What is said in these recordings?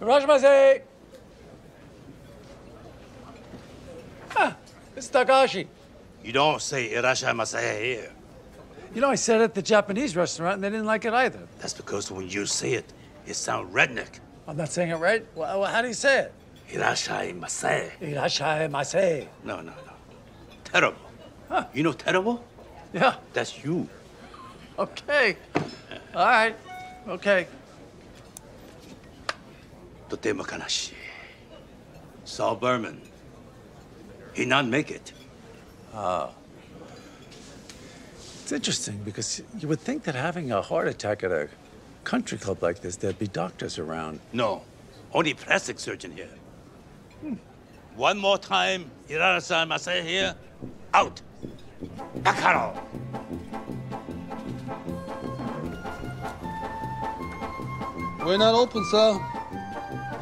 Rajmase! Ah, it's Takashi. You don't say irasshaimase here. You know, I said it at the Japanese restaurant and they didn't like it either. That's because when you say it, it sounds redneck. I'm not saying it right. Well, how do you say it? Irasshaimase. Irasshaimase. No, no, no. Terrible. You know terrible? Yeah, That's you. okay. All right, okay. とても悲しい。Saul Berman. He not make it. It's interesting because you would think that having a heart attack at a country club like this, there'd be doctors around. No. Only plastic surgeon here. One more time, irashaimase here. Out. Bakaro. We're not open, sir.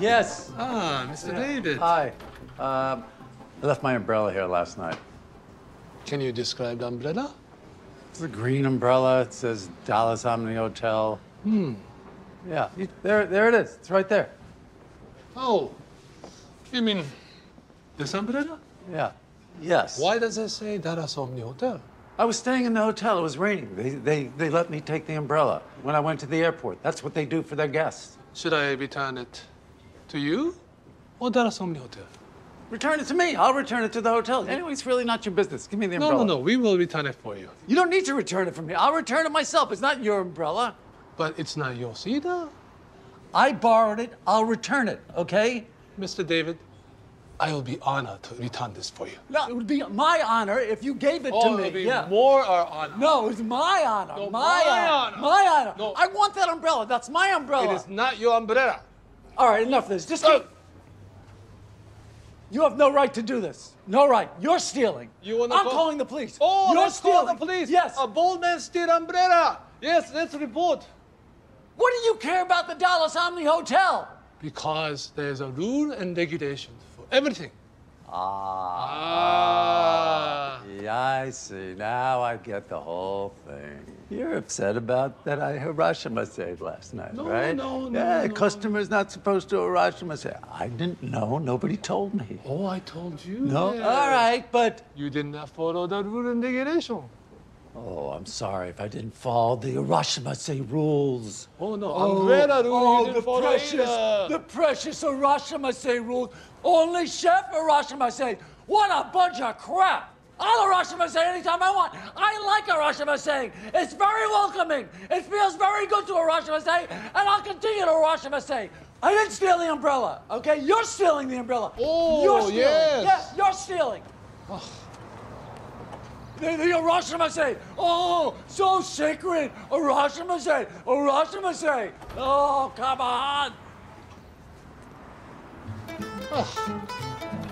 Yes. Ah, Mr. David. Hi. Um, I left my umbrella here last night. Can you describe the umbrella? It's a green umbrella. It says Dallas Omni Hotel. Hmm. Yeah, you- there, there it is. It's right there. Oh, you mean this umbrella? Yeah. Yes. Why does it say Dallas Omni Hotel? I was staying in the hotel. It was raining. They, they, they let me take the umbrella when I went to the airport. That's what they do for their guests. Should I return it to you or Dallas Omni Hotel? Return it to me. I'll return it to the hotel. Anyway, it's really not your business. Give me the No, umbrella. no, no. no. We will return it for you. You don't need to return it from me. I'll return it myself. It's not your umbrella. But it's not yours either. I borrowed it. I'll return it, okay? Mr. David, I will be honored to return this for you. No, it would be my honor if you gave it Oh, to it me. will be yeah. more our honor. No, it's my honor. No, my, my honor. honor. My honor. No. I want that umbrella. That's my umbrella. It is not your umbrella. All right, enough of this. Just keep. You have no right to do this. No right. You're stealing. You wanna I'm call- calling the police. Oh, You're let's call stealing. the police. Yes. A bold man steal umbrella. Yes, let's report. What do you care about the Dallas Omni Hotel? Because there's a rule and regulation for everything. Ah. Ah. Yeah, I see. Now I get the whole thing. You're upset about that I Hiroshima saved last night, No, right? no, no, Yeah, no. customer's not supposed to irasshaimase. I didn't know. Nobody told me. Oh, I told you. No. yes. All right, but You did not follow the rule and regulation. Oh, I'm sorry if I didn't follow the irasshaimase rules. Oh no, umbrella rule oh, you oh, didn't the follow precious, either. the precious irasshaimase rules. Only Chef irasshaimase. What a bunch of crap! I'll irasshaimase anytime I want. I like saying. It's very welcoming. It feels very good to irasshaimase, and I'll continue to irasshaimase. I didn't steal the umbrella. Okay, you're stealing the umbrella. Oh, you're stealing. yes. Yes, you're stealing. The, the irasshaimase, oh, so sacred. Irasshaimase, Hiroshima say. Oh, come on. Ah.